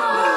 Oh.